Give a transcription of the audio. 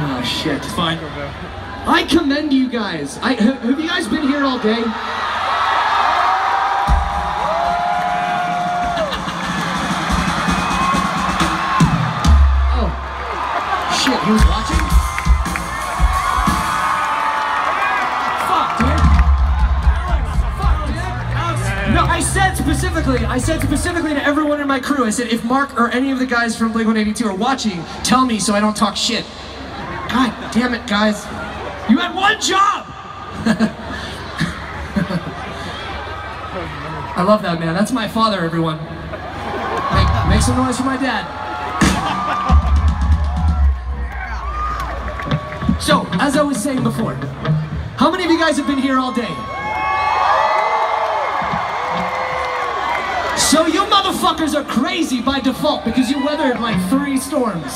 Oh shit. Fine. I commend you guys. I have have you guys been here all day? Oh. Shit, he was watching? No, I said specifically, I said specifically to everyone in my crew, I said, if Mark or any of the guys from Blink 182 are watching, tell me so I don't talk shit. God damn it, guys. You had one job! I love that man. That's my father, everyone. Make, make some noise for my dad. So, as I was saying before, how many of you guys have been here all day? So you motherfuckers are crazy by default because you weathered like three storms.